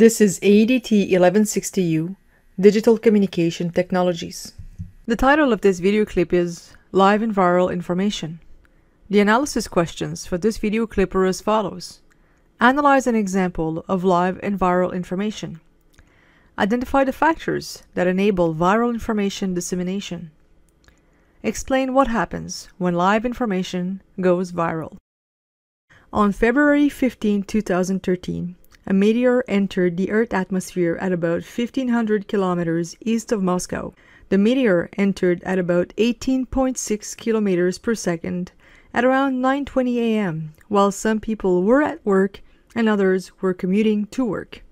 This is AEDT 1160U, Digital Communication Technologies. The title of this video clip is Live and Viral Information. The analysis questions for this video clip are as follows. Analyze an example of live and viral information. Identify the factors that enable viral information dissemination. Explain what happens when live information goes viral. On February 15, 2013, a meteor entered the Earth atmosphere at about 1500 kilometers east of Moscow. The meteor entered at about 18.6 kilometers per second at around 9:20 a.m. while some people were at work and others were commuting to work.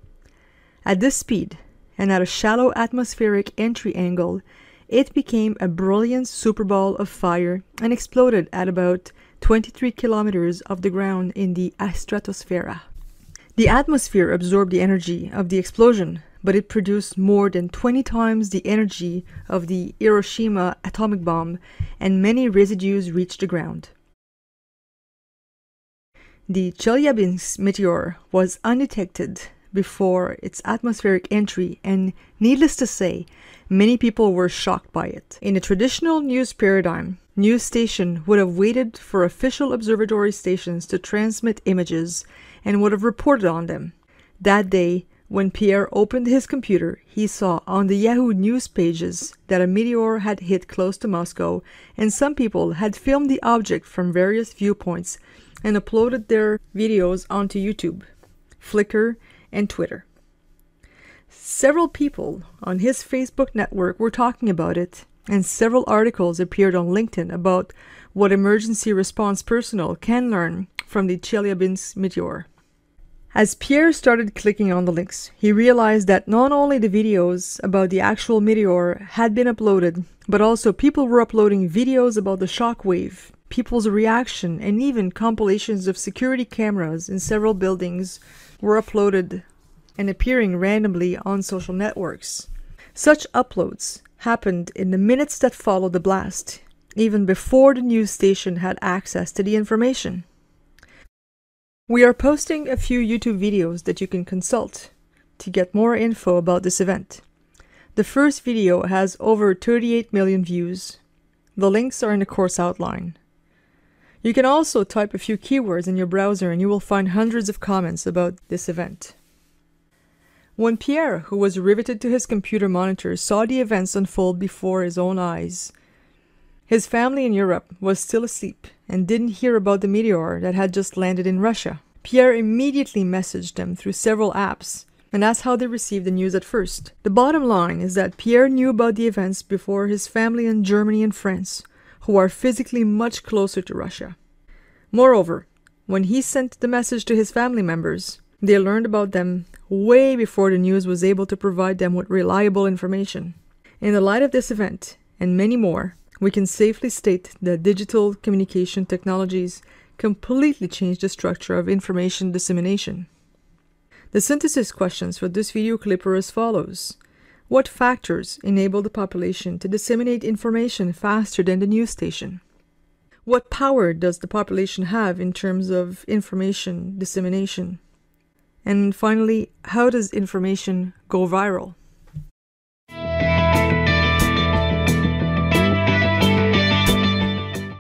At this speed and at a shallow atmospheric entry angle, it became a brilliant superball of fire and exploded at about 23 kilometers off the ground in the stratosphere. The atmosphere absorbed the energy of the explosion, but it produced more than 20 times the energy of the Hiroshima atomic bomb, and many residues reached the ground. The Chelyabinsk meteor was undetected before its atmospheric entry, and needless to say, many people were shocked by it. In a traditional news paradigm, news station would have waited for official observatory stations to transmit images and would have reported on them. That day, when Pierre opened his computer, he saw on the Yahoo news pages that a meteor had hit close to Moscow, and some people had filmed the object from various viewpoints and uploaded their videos onto YouTube, Flickr, and Twitter. Several people on his Facebook network were talking about it, and several articles appeared on LinkedIn about what emergency response personnel can learn from the Chelyabinsk meteor. As Pierre started clicking on the links, he realized that not only the videos about the actual meteor had been uploaded, but also people were uploading videos about the shock wave, people's reaction, and even compilations of security cameras in several buildings were uploaded and appearing randomly on social networks. Such uploads happened in the minutes that followed the blast, even before the news station had access to the information. We are posting a few YouTube videos that you can consult to get more info about this event. The first video has over 38 million views. The links are in the course outline. You can also type a few keywords in your browser and you will find hundreds of comments about this event. When Pierre, who was riveted to his computer monitor, saw the events unfold before his own eyes, his family in Europe was still asleep and didn't hear about the meteor that had just landed in Russia. Pierre immediately messaged them through several apps, and that's how they received the news at first. The bottom line is that Pierre knew about the events before his family in Germany and France, who are physically much closer to Russia. Moreover, when he sent the message to his family members, they learned about them way before the news was able to provide them with reliable information. In the light of this event, and many more, we can safely state that digital communication technologies completely change the structure of information dissemination. The synthesis questions for this video clip are as follows. What factors enable the population to disseminate information faster than the news station? What power does the population have in terms of information dissemination? And finally, how does information go viral?